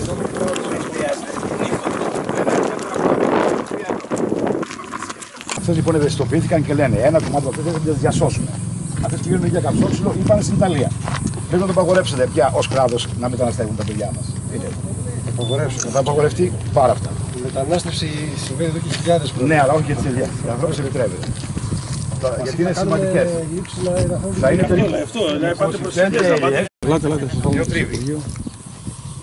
τουλάχιστον Αυτέ λοιπόν ευαισθητοποιήθηκαν και λένε ένα κομμάτι από αυτές θα τις διασώσουν. Αυτές πηγαίνουν για καψόξυλο ή πάνε στην Ιταλία. Πρέπει να το απαγορέψετε πια ως κράτος να μεταναστεύουν τα παιδιά μας. Θα απαγορευτεί πάρα αυτά. Η μετανάστευση συμβαίνει εδώ και χιλιάδες χρόνια. Ναι, αλλά όχι για τις ίδιες. Για ανθρώπου επιτρέπεται. Τα- Γιατί είναι σημαντικές. Θα είναι περίπου. Αυτό, να πάτε προς Πέντε τις να πάτε. ελιές. Ελάτε, ελάτε,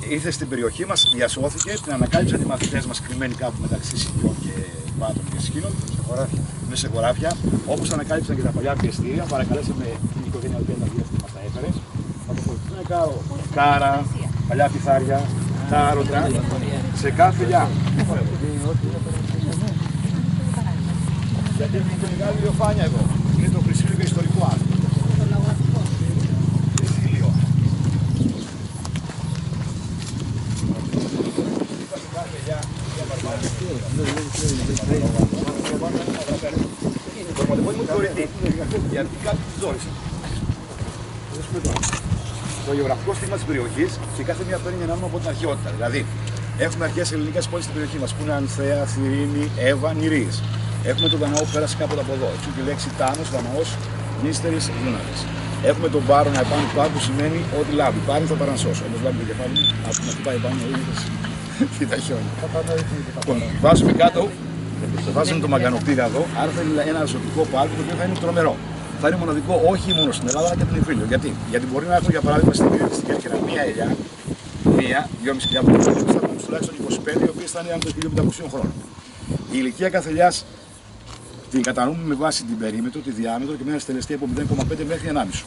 Ήρθε στην περιοχή μας, διασώθηκε, την ανακάλυψαν οι μαθητές μας κρυμμένοι κάπου μεταξύ Σιριών και Πάτων και Σκύλων, σε χωράφια. Μέσα σε χωράφια. Όπως ανακάλυψαν και τα παλιά πιεστήρια, παρακαλέσαμε την οικογένεια που τα βγήκε μας τα έφερε. Θα το βοηθήσουμε κάρο. Κάρα, παλιά πιθάρια, τα άρωτρα, σε κάθε λιά. Γιατί έχει και μεγάλη ηλιοφάνεια εδώ. Είναι το χρυσίλιο και ιστορικό άνθρωπο. Χρυσίλιο. Το μοντελό μου θεωρητή. Γιατί κάποιοι του δόρισαν. Το γεωγραφικό στίγμα της περιοχής και κάθε μία παίρνει ένα όνομα από την αρχαιότητα. Δηλαδή, έχουμε αρχαίες ελληνικές πόλεις στην περιοχή μας που είναι Ανθέα, Θηρήνη, Εύα, Νηρή. Έχουμε τον Δαναό που πέρασε κάπου από εδώ. Εξού και η λέξη Τάνος, Δαναό, Νίστερης, Δούναβη. Έχουμε τον Πάρο να επάνω πάνω που σημαίνει ότι λάβει. Πάρει θα παρανσώσω. Όπως λάβει το κεφάλι μου, από να χτυπάει πάνω, είδε. Τι τα χιόνια. Λοιπόν, βάζουμε κάτω, βάζουμε το μαγκανοπίδα εδώ, άρα θα είναι ένα ζωτικό πάρκο το οποίο θα είναι τρομερό. Θα είναι μοναδικό όχι μόνο στην Ελλάδα αλλά και την Ιφίλιο. Γιατί; Γιατί μπορεί να έχω για παράδειγμα στην στην Κέρκυρα μία ελιά, μία, δυόμιση χιλιάδες θα έχουν τουλάχιστον 25 οι οποίες θα είναι άνω των 1500 χρόνων. Η ηλικία κάθε ελιάς την κατανοούμε με βάση την περίμετρο, τη διάμετρο και με ένα στελεστή από 0,5 μέχρι 1,5.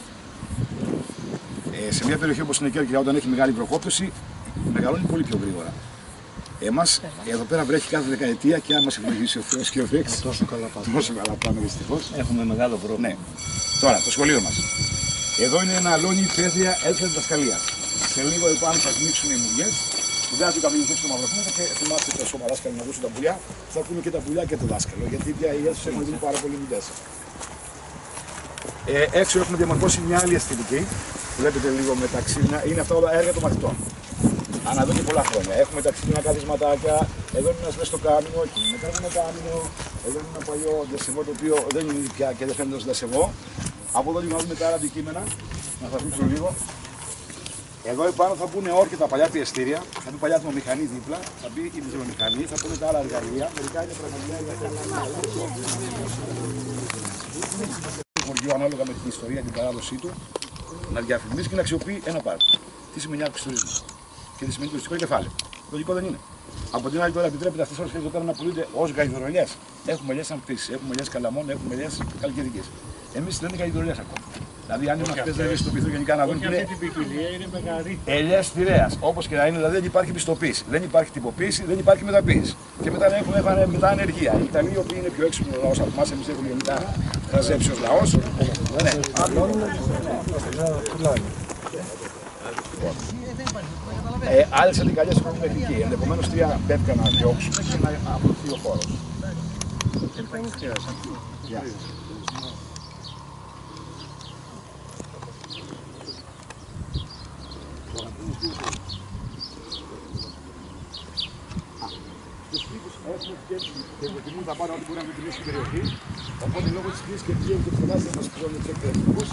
Ε, σε μια περιοχή όπως είναι η Κέρκυρα, όταν έχει μεγάλη βροχόπτωση, μεγαλώνει πολύ πιο γρήγορα. Εμά εδώ πέρα βρέχει κάθε δεκαετία και αν μα ευλογήσει ο Θεός και ο Δέξ. Τόσο καλά πάμε. Τόσο καλά πάμε δυστυχώς. Έχουμε μεγάλο πρόβλημα. Ναι. Τώρα, το σχολείο μας. Εδώ είναι ένα αλόνι πέδια έλφια διδασκαλία. Σε λίγο επάνω θα ανοίξουν οι μουριές. Βγάζει ο καθηγητή του Μαυροφύλλα και θυμάστε τα σώμα δάσκαλοι να δώσουν τα πουλιά. Θα πούνε και τα πουλιά και το δάσκαλο. Γιατί πια οι αίθουσε έχουν γίνει πάρα πολύ δουλειέ. Ε, έξω έχουμε διαμορφώσει μια άλλη αισθητική. Βλέπετε λίγο μεταξύ. Είναι αυτά όλα έργα των μαθητών. Ανά εδώ και πολλά χρόνια. Έχουμε ταξίδια καθισματάκια. Εδώ είναι ένας μέσα στο κάμινο. Εκεί είναι ένα κάμινο. Εδώ είναι ένα παλιό δεσεβό το οποίο δεν είναι πια και δεν φαίνεται ως δεσεβό. Από εδώ λίγο να δούμε τα άλλα αντικείμενα. Να σας δείξω λίγο. Εδώ επάνω θα μπουν όρκια τα παλιά πιεστήρια. Θα μπει παλιά ατμομηχανή δίπλα. Θα μπει η μηχανή. Θα μπουν τα άλλα εργαλεία. Μερικά είναι πραγματικά το χωριό ανάλογα με την ιστορία και την παράδοσή του να διαφημίσει και να αξιοποιεί ένα πάρκο. Τι σημαίνει αύξηση τουρισμού και τι σημαίνει τουριστικό κεφάλαιο. Λογικό δεν είναι. Από την άλλη τώρα επιτρέπεται αυτές τι ώρε εδώ πέρα να πουλούνται ως γαϊδουρολιέ. Έχουμε ελιέ αμφίσει, έχουμε ελιέ καλαμών, έχουμε ελιέ καλκιδική. Εμείς δεν είναι γαϊδουρολιέ ακόμα. Δηλαδή, αν οι μαθητέ δεν ευαισθητοποιηθούν γενικά να δουν ότι Αυτή είναι την ποικιλία είναι μεγαλύτερη. ελιές τυρέα. Όπως και να είναι, δηλαδή δεν υπάρχει πιστοποίηση, δεν υπάρχει τυποποίηση, δεν υπάρχει μεταποίηση. Και μετά έχουμε έχουμε μετά ανεργία. Οι Ιταλοί, οι οποίοι είναι πιο έξυπνοι λαός από εμάς, εμείς έχουμε γενικά χαζέψει ως λαός. Ναι. Ε, Άλλε αντικαλιέ έχουν μέχρι εκεί. Ενδεχομένως τρία πέφτια να διώξουμε και να απλωθεί ο χώρος. Γεια σας. Τους τύπους έχουμε φτιάξει και προτιμούν τα πάντα ό,τι μπορεί να μετρήσει στην περιοχή. Οπότε λόγω της κρίσης και πηγαίνουν και φωνάζει να μας πληρώνουν τους εκπαιδευτικούς.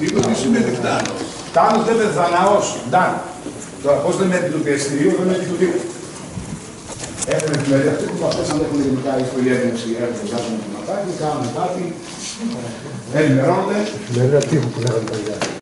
Τι το τι σημαίνει φτάνω. Τάνος δεν είναι Δαναός, Νταν. Τώρα πώς λέμε επί του πιεστηρίου, δεν είναι επί του Δήμου. Έχουν δηλαδή αυτοί που αυτές αν έχουν γενικά οικογένειες ή έρχονται, βγάζουν το ματάκι, κάνουν κάτι, ενημερώνονται. Δηλαδή, τείχο που λέγανε παλιά.